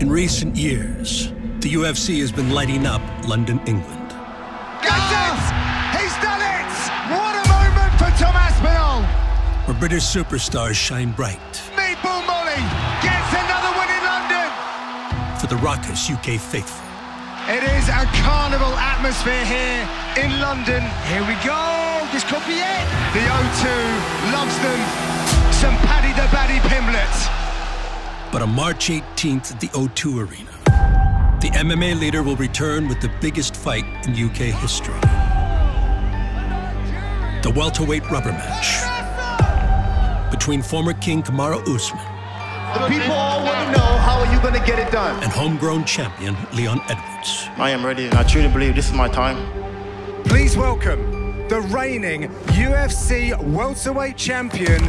In recent years, the UFC has been lighting up London, England. Gets it! He's done it! What a moment for Tom Aspinall! Where British superstars shine bright. Meatball Molly gets another win in London! For the raucous UK faithful. It is a carnival atmosphere here in London. Here we go! This could be it! The O2 loves them. Some Paddy the Baddy Pimblett. But on March 18th at the O2 Arena, the MMA leader will return with the biggest fight in UK history. The welterweight rubber match between former King Kamaru Usman The people all want to know how are you going to get it done. and homegrown champion Leon Edwards. I am ready, and I truly believe this is my time. Please welcome the reigning UFC welterweight champion,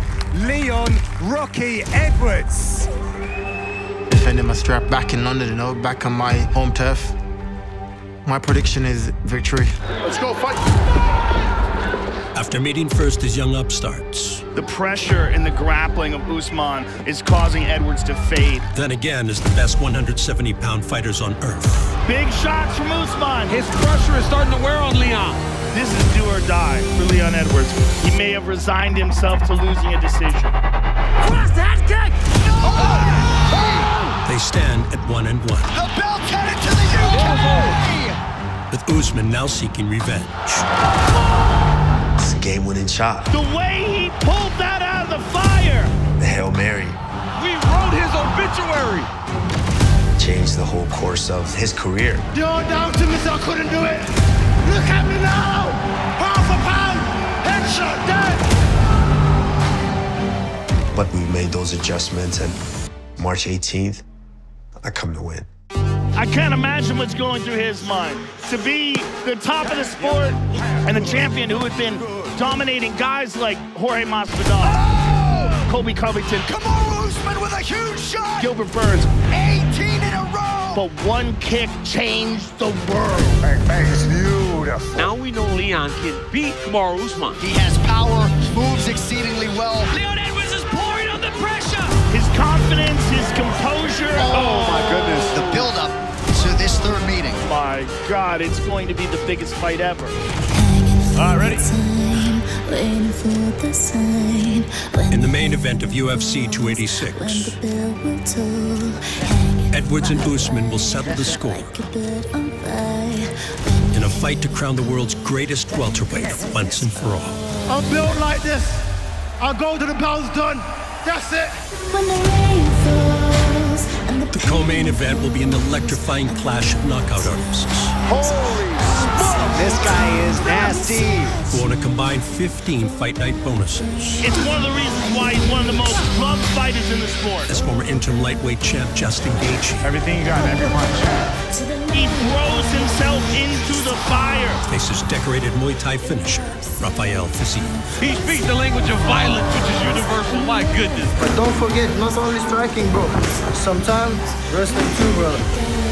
Leon Rocky Edwards. Defending my strap back in London, you know, back on my home turf. My prediction is victory. Let's go fight. After meeting first as young upstarts, The pressure in the grappling of Usman is causing Edwards to fade. then again as the best 170 pound fighters on earth. Big shots from Usman. His pressure is starting to wear on Leon. This is do or die for Leon Edwards. He may have resigned himself to losing a decision. Cross that kick! They stand at one and one, The belt headed to the UK! with Usman now seeking revenge. It's a game winning shot. The way he pulled that out of the fire. The Hail Mary We wrote his obituary! changed the whole course of his career. You're down to me, so I couldn't do it. Look at me now. Pound for pound. Headshot dead. But we made those adjustments, and March 18th, I come to win. I can't imagine what's going through his mind. To be the top of the sport and the champion who had been dominating guys like Jorge Masvidal, oh! Colby Covington, Kamaru Usman with a huge shot! Gilbert Burns. 18 in a row! But one kick changed the world. Bang, bang, it's beautiful. Now we know Leon can beat Kamaru Usman. He has power, moves exceedingly well. Leon Edwards is pouring on the pressure! His confidence, his composure. Oh my oh. goodness. The build-up to this third meeting. my God, it's going to be the biggest fight ever. All right, ready? In the main event of UFC 286, Edwards and Usman will settle the score in a fight to crown the world's greatest welterweight once and for all. I'm built like this. I'll go to the bell's done. That's it. The co-main event will be an electrifying clash of knockout artists Holy! This guy is nasty. who own a combined 15 fight night bonuses. It's one of the reasons why he's one of the most loved fighters in the sport. As former interim lightweight champ Justin Gaethje Everything you got, every punch. He throws himself into the fire. faces decorated Muay Thai finisher Rafael Fiziev. He speaks the language of violence, which is universal. My goodness. But don't forget, not only striking, bro. Sometimes wrestling too, brother.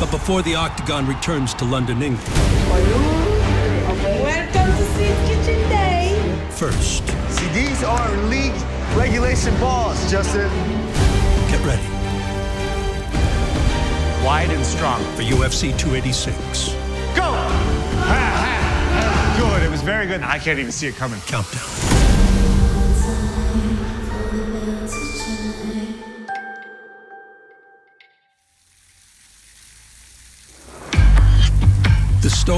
But before the octagon returns to London, England, Welcome to Sweet Kitchen Day. first, See, these are league regulation balls, Justin. get ready Wide and strong. for UFC 286 Go! Good. It was very good. I can't even see it coming. countdown.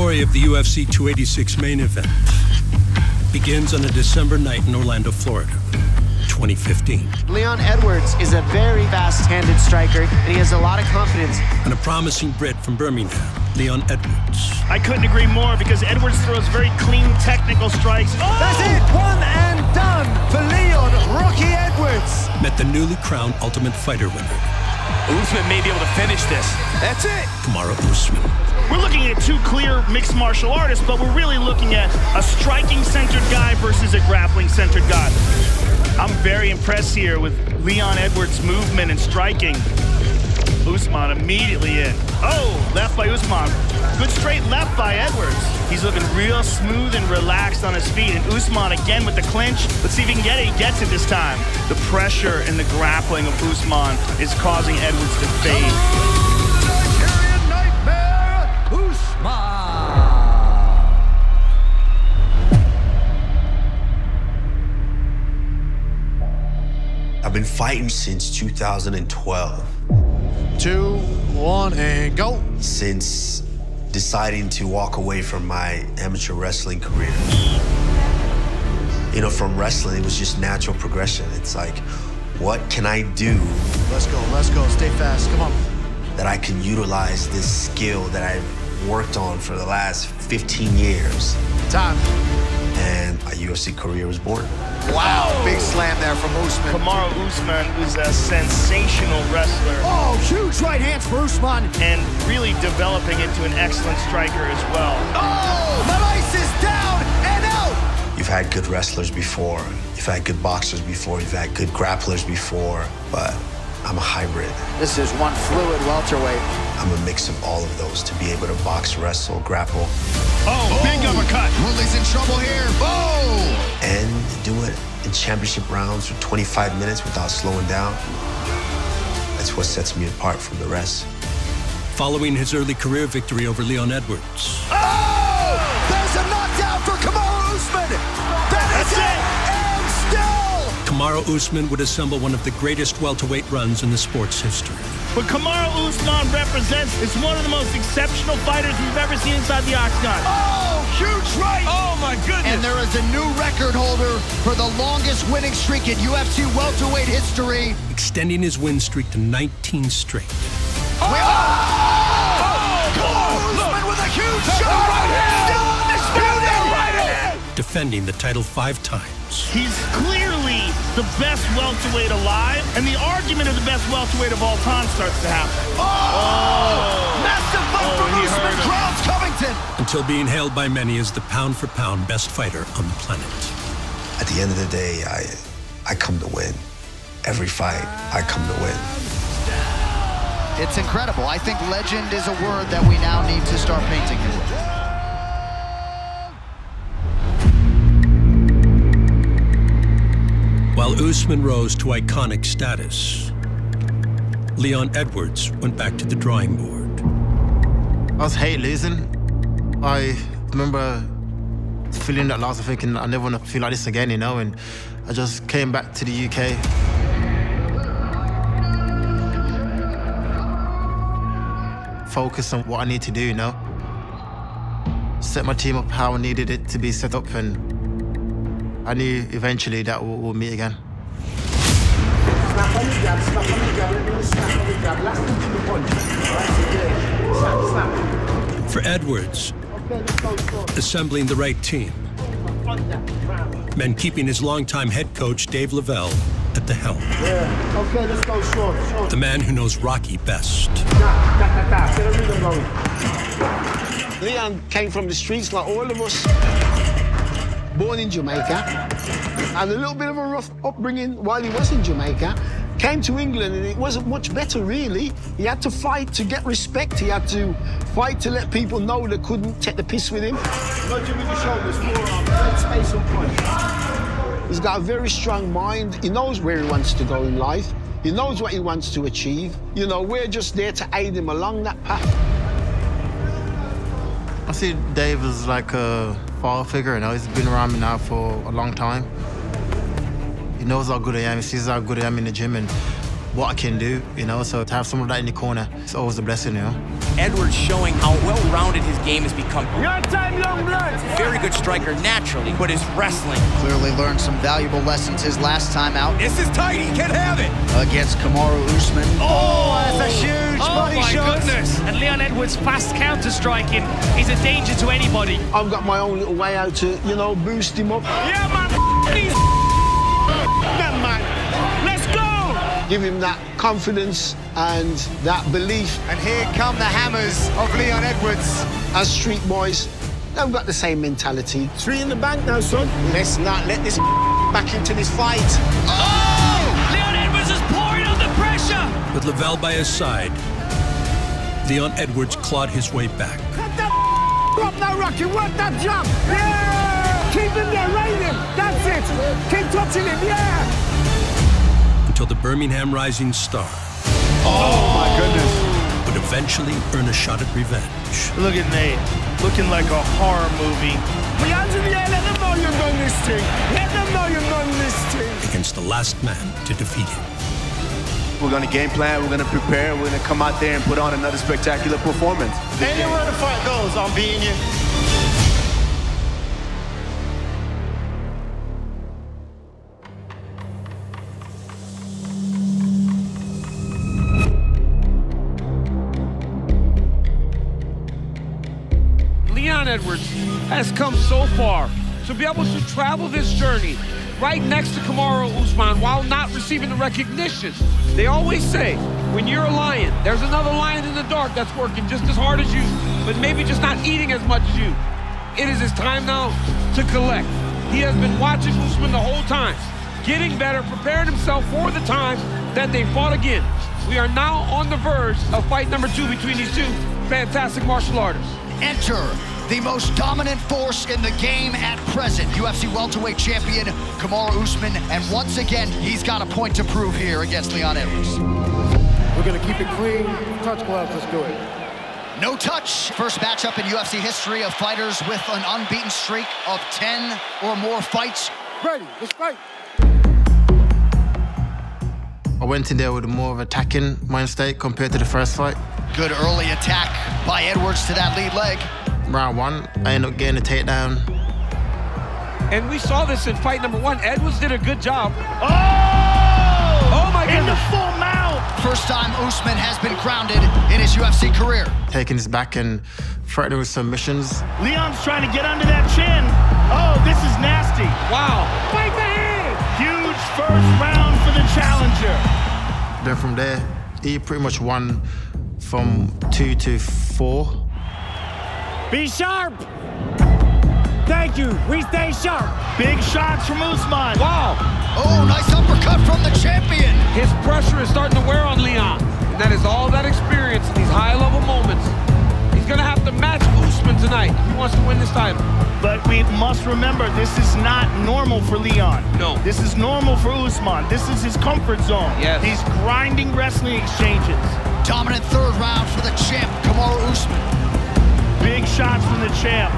Story of the UFC 286 main event begins on a December night in Orlando, Florida, 2015. Leon Edwards is a very fast-handed striker, and he has a lot of confidence. And a promising Brit from Birmingham, Leon Edwards, I couldn't agree more because Edwards throws very clean technical strikes. Oh! That's it, one and done for Leon Rocky Edwards. met the newly crowned Ultimate Fighter winner, Usman may be able to finish this. That's it. Kamaru Usman. We're looking at two clear mixed martial artists, but we're really looking at a striking centered guy versus a grappling centered guy. I'm very impressed here with Leon Edwards' movement and striking. Usman immediately in. Oh, left by Usman. Good straight left by Edwards. He's looking real smooth and relaxed on his feet. And Usman again with the clinch. Let's see if he can get it. He gets it this time. The pressure and the grappling of Usman is causing Edwards to fade. Usman. I've been fighting since 2012. Two, one, and go. Since deciding to walk away from my amateur wrestling career. You know, from wrestling, it was just natural progression. It's like, what can I do Let's go, let's go. Stay fast. Come on. that I can utilize this skill that I've worked on for the last 15 years? Time. And my UFC career was born. Wow, big slam there from Usman. Kamaru Usman is a sensational wrestler Oh, huge right hands for Usman. and really developing into an excellent striker as well. Oh, Malais is down and out. You've had good wrestlers before, you've had good boxers before, you've had good grapplers before, but I'm a hybrid. This is one fluid welterweight. I'm a mix of all of those to be able to box, wrestle, grapple, Oh, big oh. uppercut. Woodley's in trouble here. Oh! and do it in championship rounds for 25 minutes without slowing down. That's what sets me apart from the rest. Following his early career victory over Leon Edwards, Oh! There's a knockdown for Kamaru Usman. That is That's it. And still. Kamaru Usman would assemble one of the greatest welterweight runs in the sport's history. What Kamaru Usman represents is one of the most exceptional fighters we've ever seen inside the octagon. Oh, huge right. Oh, my goodness. And there is a new record holder for the longest winning streak in UFC welterweight history. extending his win streak to 19 straight. Oh! Oh! Usman with a huge shot. Still undisputed. defending the title five times. He's clearly the best welterweight alive, and the argument of the best welterweight of all time starts to happen. Oh! oh. Massive fight Oh, from he Usman hurt. Crowns Covington. Until being hailed by many as the pound for pound best fighter on the planet. At the end of the day, I, I come to win. Every fight, I come to win. It's incredible. I think legend is a word that we now need to start painting it While Usman rose to iconic status, Leon Edwards went back to the drawing board. I was hate losing. I remember feeling that loss, thinking I never want to feel like this again, you know. And I just came back to the UK. Focus on what I need to do, you know. Set my team up how I needed it to be set up, and I knew eventually that we'll, we'll meet again. For Edwards, assembling the right team meant keeping his longtime head coach Dave Lovell at the helm. Okay, let's go, Sean. Sean. The man who knows Rocky best. Leon came from the streets like all of us. Born in Jamaica. Had a little bit of a rough upbringing while he was in Jamaica. Came to England and it wasn't much better, really. He had to fight to get respect. He had to fight to let people know they couldn't take the piss with him. Nudge with your shoulders, forearm, space on punch. He's got a very strong mind. He knows where he wants to go in life. He knows what he wants to achieve. You know, we're just there to aid him along that path. I see Dave as like a father figure, you know, he's been around me now for a long time. He knows how good I am, he sees how good I am in the gym and what I can do, you know, so to have someone like that in the corner, it's always a blessing, you know. Edwards showing how well-rounded his game has become. Your time, young blood. Very good striker naturally, but his wrestling. Clearly learned some valuable lessons his last time out This is tight, he can have it. against Kamaru Usman. Oh, oh that's a huge Oh, body my shot. goodness. And Leon Edwards' fast counter-striking is a danger to anybody. I've got my own little way out to, you know, boost him up. Yeah, man. Give him that confidence and that belief. And here come the hammers of Leon Edwards. As street boys, they've got the same mentality. Three in the bank now, son. Let's not let this back into this fight. Oh! Leon Edwards is pouring on the pressure. With Lovell by his side, Leon Edwards clawed his way back. Cut that up now, Rocky. Work that jump. Yeah! Keep him there, right him. That's it. Keep touching him, yeah! Until the Birmingham Rising Star. Oh, my goodness. Would eventually earn a shot at revenge. Look at Nate. Looking like a horror movie. The hands in the air, let them know you've done this thing. Let them know you've done this thing. Against the last man to defeat him. We're going to game plan, we're going to prepare, we're going to come out there and put on another spectacular performance. Anywhere the fight goes, I'm beating you. Edwards has come so far to be able to travel this journey right next to Kamaru Usman while not receiving the recognition. They always say, when you're a lion, there's another lion in the dark that's working just as hard as you, but maybe just not eating as much as you. It is his time now to collect. He has been watching Usman the whole time, getting better, preparing himself for the time that they fought again. We are now on the verge of fight number two between these two fantastic martial artists. Enter the most dominant force in the game at present, UFC welterweight champion Kamaru Usman, and once again, he's got a point to prove here against Leon Edwards. We're gonna keep it clean, touch gloves, let's do it. No touch. First matchup in UFC history of fighters with an unbeaten streak of 10 or more fights. Ready, let's fight. I went in there with more of an attacking mind state compared to the first fight. Good early attack by Edwards to that lead leg. Round one, I ended up getting a takedown. And we saw this in fight number one. Edwards did a good job. Oh! Oh my In the full mount. First time Usman has been grounded in his UFC career. Taking his back and threatening with submissions. Leon's trying to get under that chin. Oh, this is nasty. Wow. Fight the head. Huge first round for the challenger. Then from there, he pretty much won from two to four. Be sharp. Thank you. We stay sharp. Big shots from Usman. Wow. Oh, nice uppercut from the champion. His pressure is starting to wear on Leon. And that is all that experience in these high-level moments. He's going to have to match Usman tonight if he wants to win this title. But we must remember, this is not normal for Leon. No. This is normal for Usman. This is his comfort zone. Yes. He's grinding wrestling exchanges. Dominant third round for the champ, Kamaru Usman. Big shots from the champ.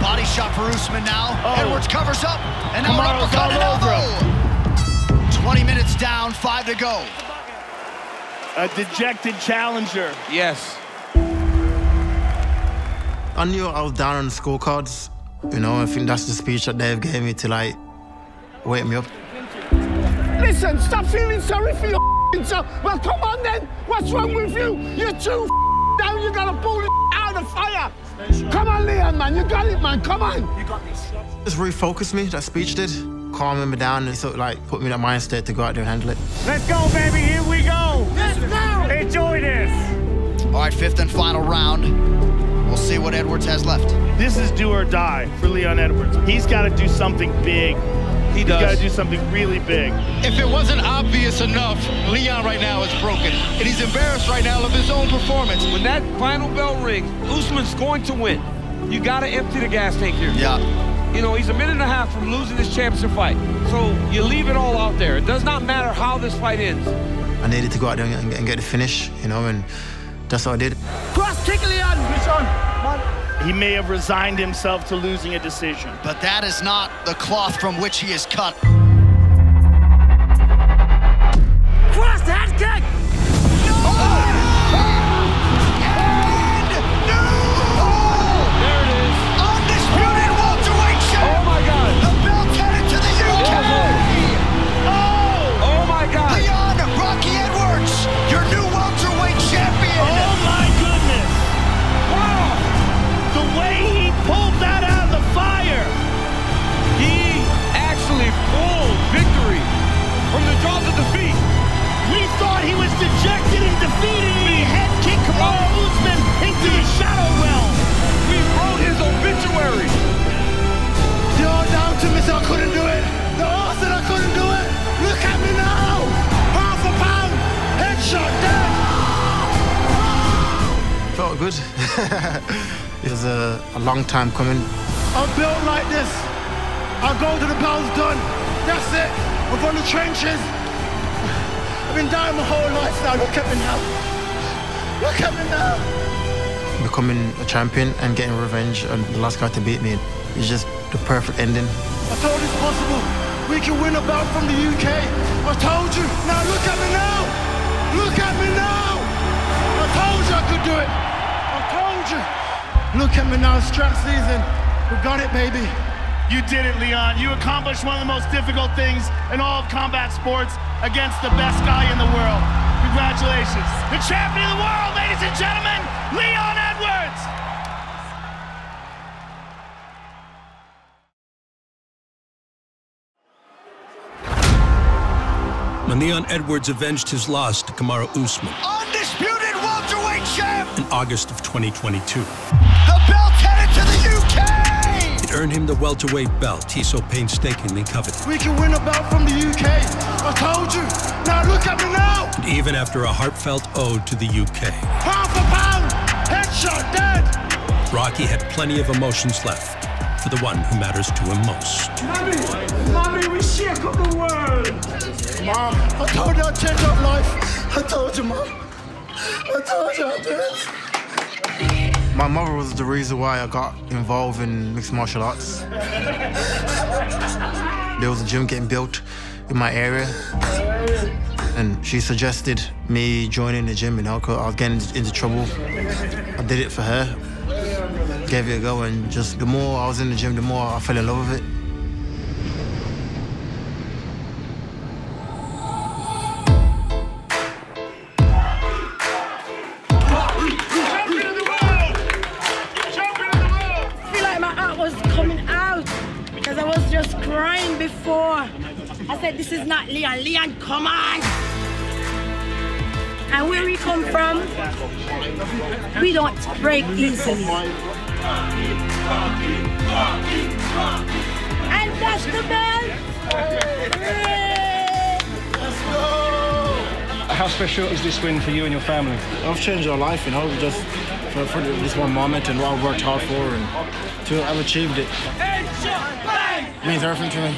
Body shot for Usman now. Oh. Edwards covers up, and now an Kamaru's uppercut and all over elbow. 20 minutes down, five to go. A dejected challenger. Yes. I knew I was down on the scorecards. You know, I think that's the speech that Dave gave me to like wake me up. Listen, stop feeling sorry for your self. Well, come on then. What's wrong with you? You're too down. You gotta pull it out of the fire. Come on, Leon, man. You got it, man. Come on. You got this. Just refocused me, that speech did. Calming me down and sort of like put me in that mind state to go out there and handle it. Let's go, baby. Here we go. Let's go. Enjoy this. All right, fifth and final round. We'll see what Edwards has left. This is do or die for Leon Edwards. He's got to do something big. He He's does. got to do something really big. If it wasn't obvious enough, Leon right now is broken. And he's embarrassed right now of his own performance. When that final bell rings, Usman's going to win. You got to empty the gas tank here. Yeah. You know, he's a minute and a half from losing this championship fight. So you leave it all out there. It does not matter how this fight ends. I needed to go out there and, and get the finish, you know, and that's what I did. Cross kick, Leon. Which on? He may have resigned himself to losing a decision. But that is not the cloth from which he is cut. It was a, a long time coming. I'm built like this. I go to the pound's done. That's it. I'm from the trenches. I've been dying my whole life now. Look at me now. Look at me now. Becoming a champion and getting revenge on the last guy to beat me is just the perfect ending. I told you it's possible. We can win a belt from the UK. I told you. Now look at me now. Look at me now. I told you I could do it. I. Look at me now. Strap season. We got it, baby. You did it, Leon. You accomplished one of the most difficult things in all of combat sports against the best guy in the world. Congratulations. The champion of the world, ladies and gentlemen, Leon Edwards. When Leon Edwards avenged his loss to Kamaru Usman Undisputed welterweight champ. In August of 2022, The belt headed to the UK. it earned him the welterweight belt he so painstakingly coveted. We can win a belt from the UK. I told you. Now look at me now. And even after a heartfelt ode to the UK, Pound for pound. Headshot dead. Rocky had plenty of emotions left for the one who matters to him most. Mommy, mommy, we shake up the world. Mom, I told you I'd change up life. I told you, Mom. I told I'd. My mother was the reason why I got involved in mixed martial arts. There was a gym getting built in my area, and she suggested me joining the gym, you know, I was getting into trouble. I did it for her, gave it a go, and just the more I was in the gym, the more I fell in love with it. This is not Leon. Leon, come on. And where we come from, we don't break easily. And that's the bell. How special is this win for you and your family? I've changed our life, you know, just for, for this one moment and what I've worked hard for and to have achieved it. It means everything to me.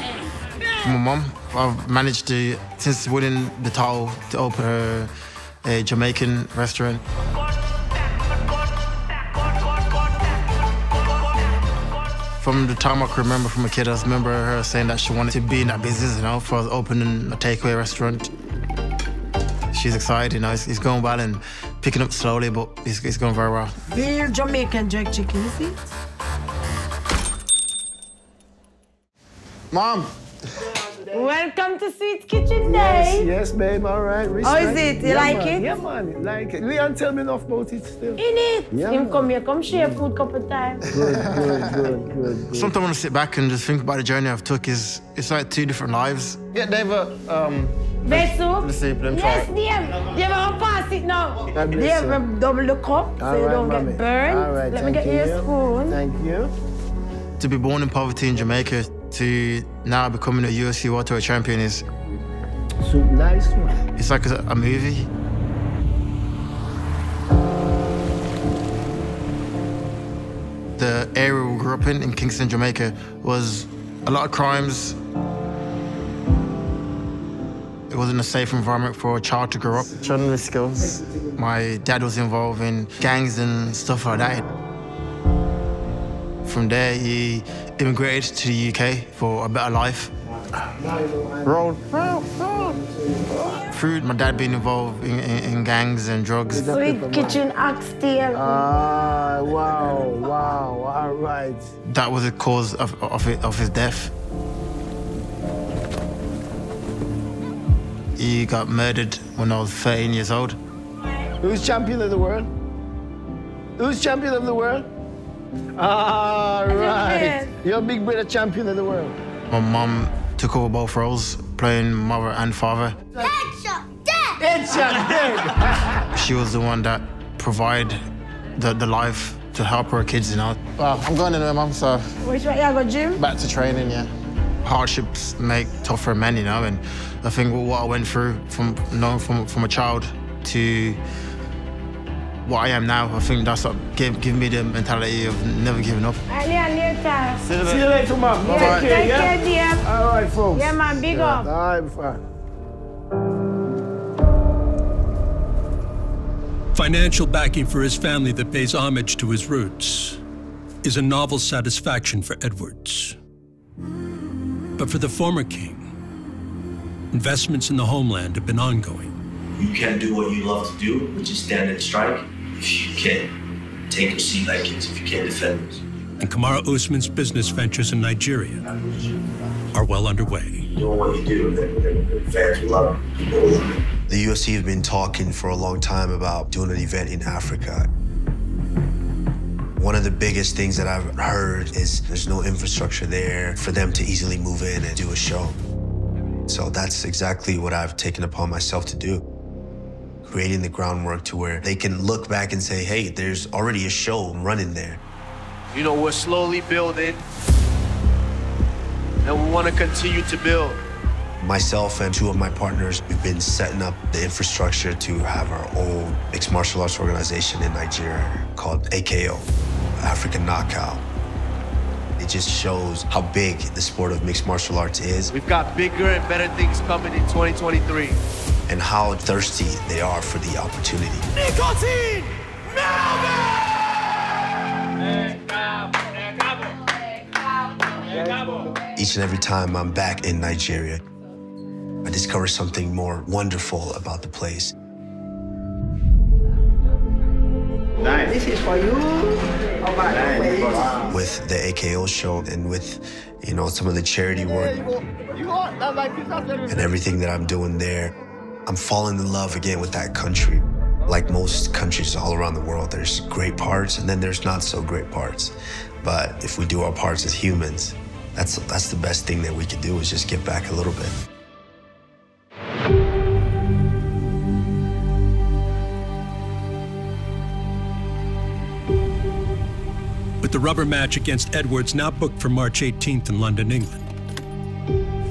For my mum, I've managed to, since winning the title, to open her a Jamaican restaurant. From the time I can remember from a kid, I just remember her saying that she wanted to be in that business, you know, for us opening a takeaway restaurant. She's excited, you know, it's, it's going well and picking up slowly, but it's, it's going very well. Real Jamaican jerk chicken, you see? Mom. Welcome to Sweet Kitchen Yes, Day. yes, yes, babe. All right. How Respect. is it? You Yeah, like man. it? Yeah, man. Like it. Leon, tell me enough about it still. In it. Yeah, Him man. come here, come share food couple times. Good, good, good, good. good. Sometimes when I sit back and just think about the journey I've took, is it's like two different lives. Yeah, Dave, uh, um, Best soup? let's see, let me try Yes, it. dear. You ever pass it now? God bless They you. ever double the cup so All you right, don't mommy. get burned. All right, Let me get you a spoon. Thank you. To be born in poverty in Jamaica to now becoming a UFC welterweight champion is Soup nice one. it's like a, a movie. The area we grew up in, in Kingston, Jamaica, was a lot of crimes. It wasn't a safe environment for a child to grow up. Trying skills. My dad was involved in gangs and stuff like that. From there, he immigrated to the UK for a better life. Roll. Through my dad being involved in, in, in gangs and drugs. Sweet kitchen oxtail. Ah, wow, wow. All right. That was the cause of, of, it, of his death. He got murdered when I was 13 years old. Who's champion of the world? Who's champion of the world? Ah, All right. You're a big brother champion of the world. My mum took over both roles, playing mother and father. Headshot dead. Headshot dead. She was the one that provided the, the life to help her kids, you know. Well, I'm going anyway, mum, so Which way I got Jim? back to training, yeah. Hardships make tougher men, you know, and I think what I went through from you know, from from a child to what I am now. I think that's what gave, gave me the mentality of never giving up. Leon, later. See you later, man. Yeah, Take care, take yeah? care, dear. All right, folks. Yeah, man, big up. All right, fine. Financial backing for his family that pays homage to his roots is a novel satisfaction for Edwards. But for the former king, investments in the homeland have been ongoing. You can't do what you love to do, which is stand and strike, if you can't take your seat like kids, if you can't defend us. And Kamaru Usman's business ventures in Nigeria are well underway. Doing what you do, the, the, the fans will love it. The UFC have been talking for a long time about doing an event in Africa. One of the biggest things that I've heard is there's no infrastructure there for them to easily move in and do a show. So that's exactly what I've taken upon myself to do. Creating the groundwork to where they can look back and say, hey, there's already a show running there. You know, we're slowly building, and we want to continue to build. Myself and two of my partners, we've been setting up the infrastructure to have our own mixed martial arts organization in Nigeria called AKO, African Knockout. It just shows how big the sport of mixed martial arts is We've got bigger and better things coming in 2023. And how thirsty they are for the opportunity. Nicotine! Each and every time I'm back in Nigeria, I discover something more wonderful about the place. This is for you. Oh, All right. With the AKO show and with, you know, some of the charity work You want like and everything that I'm doing there, I'm falling in love again with that country. Like most countries all around the world, there's great parts and then there's not so great parts. But if we do our parts as humans, that's that's the best thing that we can do is just give back a little bit. With the rubber match against Edwards now booked for March 18th in London, England,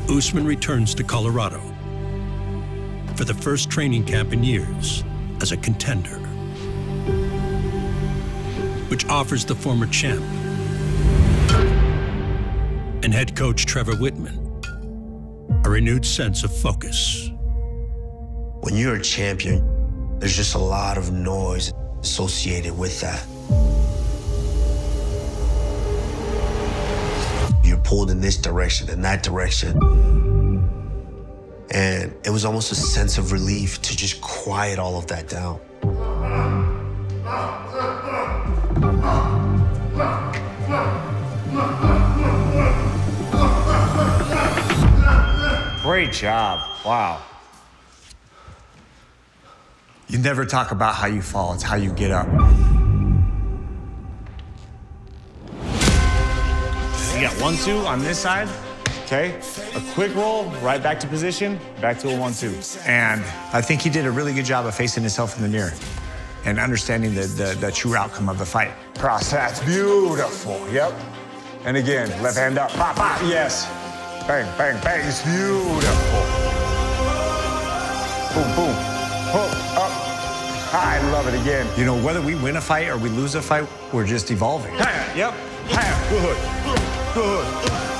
Usman returns to Colorado for the first training camp in years as a contender, which offers the former champ and head coach Trevor Wittman a renewed sense of focus. When you're a champion, there's just a lot of noise associated with that. You're pulled in this direction in that direction. And it was almost a sense of relief to just quiet all of that down. Great job. Wow. You never talk about how you fall, it's how you get up. You got one, two on this side. Okay. A quick roll, right back to position, back to a one, two. And I think he did a really good job of facing himself in the mirror and understanding the, the, the true outcome of the fight. Cross, that's beautiful. Yep. And again, left hand up, pop, pop, yes. Bang, bang, bang, it's beautiful. Boom, boom, hook, up. I love it again. You know, whether we win a fight or we lose a fight, we're just evolving. Yep. Good. Good.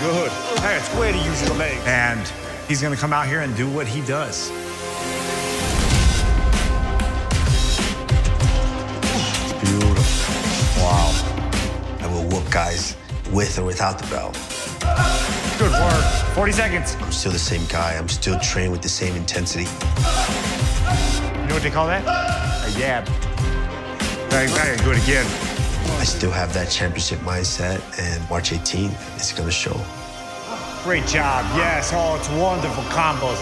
Good. It's way to use your legs. And he's going to come out here and do what he does. Beautiful. Wow. I will whoop guys with or without the belt. Good work. 40 seconds. I'm still the same guy. I'm still trained with the same intensity. You know what they call that? A yab. Bang, bang, do it again. I still have that championship mindset, and March 18th, it's gonna show. Great job. Yes. Oh, it's wonderful combos.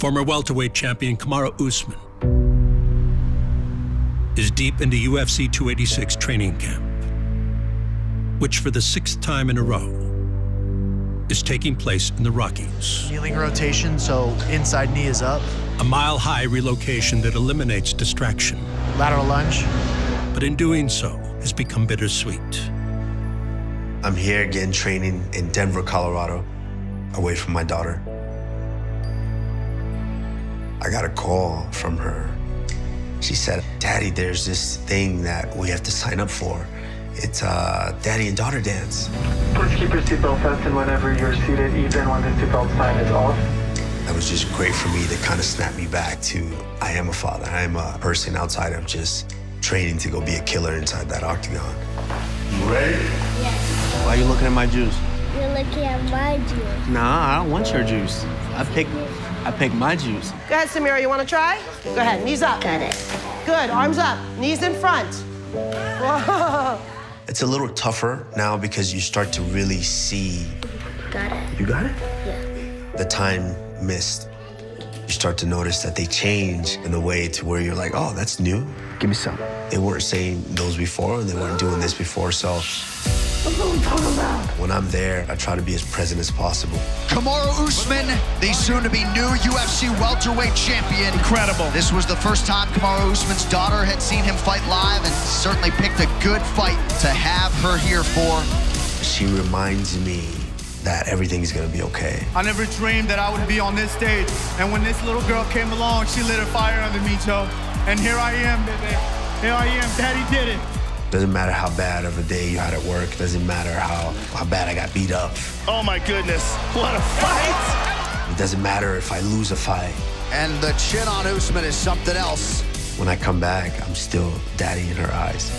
Former welterweight champion Kamaru Usman is deep into UFC 286 training camp, which for the sixth time in a row is taking place in the Rockies. Kneeling rotation, so inside knee is up. A mile high relocation that eliminates distraction. Lateral lunge. But in doing so, has become bittersweet. I'm here again training in Denver, Colorado, away from my daughter. I got a call from her. She said, Daddy, there's this thing that we have to sign up for. It's uh, daddy and daughter dance. Please keep your seatbelt fastened whenever you're seated, even when the seatbelt sign is off. That was just great for me to kind of snap me back to I am a father. I am a person outside of just training to go be a killer inside that octagon. You ready? Yes. Why are you looking at my juice? You're looking at my juice. Nah, I don't want your juice. I picked I picked my juice. Go ahead, Samira. You want to try? Go ahead. Knees up. Got it. Good. Arms up. Knees in front. Whoa. It's a little tougher now because you start to really see. Got it. You got it? Yeah. The time missed. You start to notice that they change in a way to where you're like, oh, that's new. Give me some. They weren't saying those before, and they weren't doing this before. So when I'm there, I try to be as present as possible. Kamaru Usman, the soon-to-be new UFC welterweight champion. Incredible. This was the first time Kamaru Usman's daughter had seen him fight live and certainly picked a good fight to have her here for. She reminds me that everything's gonna be okay. I never dreamed that I would be on this stage. And when this little girl came along, she lit a fire under me, Joe. And here I am, baby. Here I am. Daddy did it. Doesn't matter how bad of a day you had at work. Doesn't matter how, how bad I got beat up. Oh my goodness, what a fight! It doesn't matter if I lose a fight. And the chin on Usman is something else. When I come back, I'm still daddy in her eyes.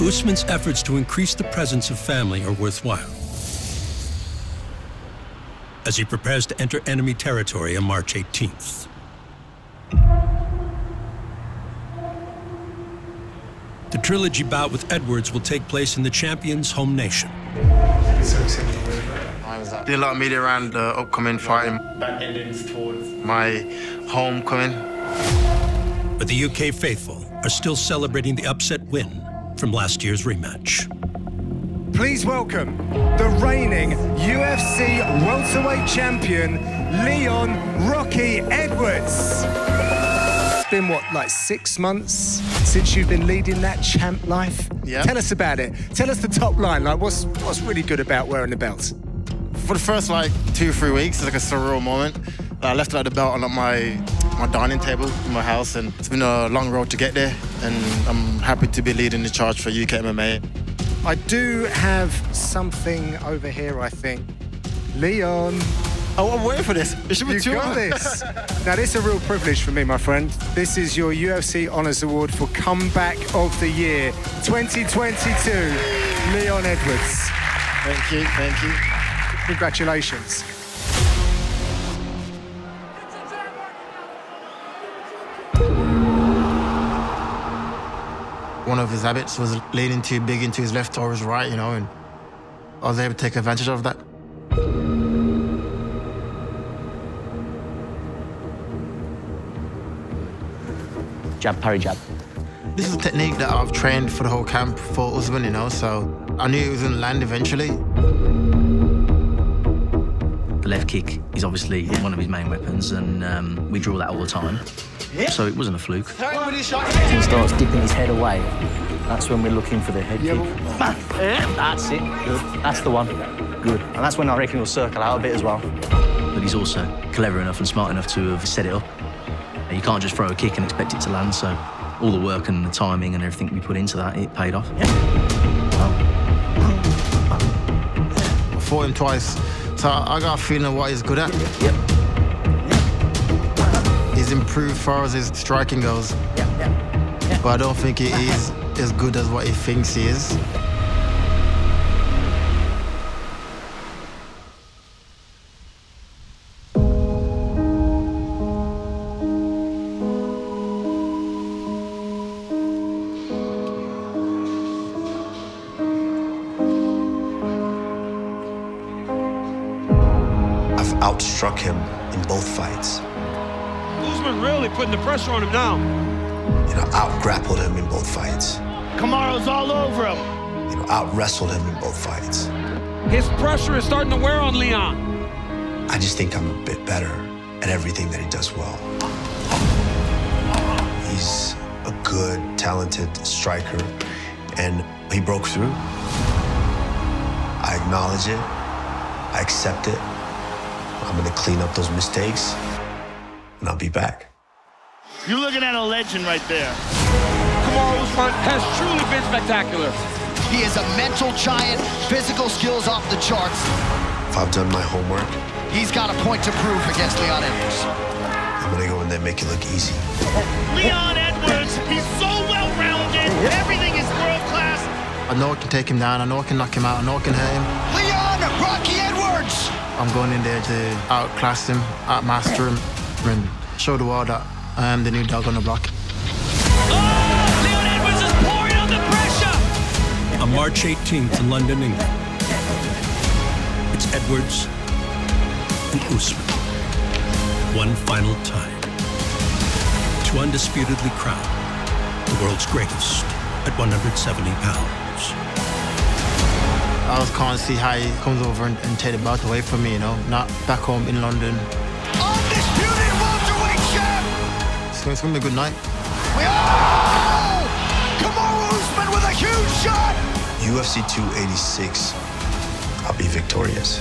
Usman's efforts to increase the presence of family are worthwhile. As he prepares to enter enemy territory on March 18th. Trilogy bout with Edwards will take place in the champion's home nation. Did a lot of media around the upcoming fight. My homecoming. But the UK faithful are still celebrating the upset win from last year's rematch. Please welcome the reigning UFC welterweight champion, Leon Rocky Edwards. It's been what, like six months since you've been leading that champ life? Yeah. Tell us about it. Tell us the top line. Like, what's what's really good about wearing the belt? For the first like two, three weeks, it's like a surreal moment. I left like the belt on my my dining table in my house, and it's been a long road to get there. And I'm happy to be leading the charge for UK MMA. I do have something over here, I think. Leon. Oh, I'm waiting for this. It should be you two got this. now, this is a real privilege for me, my friend. This is your UFC Honours Award for Comeback of the Year 2022, Leon Edwards. Thank you, thank you. Congratulations. One of his habits was leaning too big into his left or his right, you know, and I was able to take advantage of that. Jab, parry, jab. This is a technique that I've trained for the whole camp for Usman, you know, so I knew it was going to land eventually. The left kick is obviously one of his main weapons, and um, we draw that all the time. So it wasn't a fluke. He starts dipping his head away. That's when we're looking for the head kick. That's it. Good. That's the one. Good. And that's when I reckon he'll circle out a bit as well. But he's also clever enough and smart enough to have set it up. You can't just throw a kick and expect it to land, so all the work and the timing and everything we put into that, it paid off. I fought him twice, so I got a feeling of what he's good at. Yep. He's improved far as his striking goes. But I don't think he is as good as what he thinks he is. Both fights. Usman really putting the pressure on him now. You know, out grappled him in both fights. Kamaru's all over him. You know, out wrestled him in both fights. His pressure is starting to wear on Leon. I just think I'm a bit better at everything that he does well. He's a good, talented striker, and he broke through. I acknowledge it. I accept it. I'm gonna clean up those mistakes, and I'll be back. You're looking at a legend right there. Kamaru Usman has truly been spectacular. He is a mental giant, physical skills off the charts. If I've done my homework, He's got a point to prove against Leon Edwards. I'm gonna go in there and make it look easy. Leon Edwards, he's so well-rounded. Everything is world-class. I know I can take him down. I know I can knock him out. I know I can hurt him. Leon Rocky Edwards! I'm going in there to outclass him, outmaster him, and show the world that I am the new dog on the block. Oh, Leon Edwards is pouring on. On March 18th in London, England, it's Edwards and Usman. One final time to undisputedly crown the world's greatest at 170 pounds. I was calling to see how he comes over and, and take the belt away from me, you know, not back home in London. Undisputed welterweight champ! It's, it's gonna be a good night. Oh! Kamaru Usman with a huge shot! UFC 286, I'll be victorious.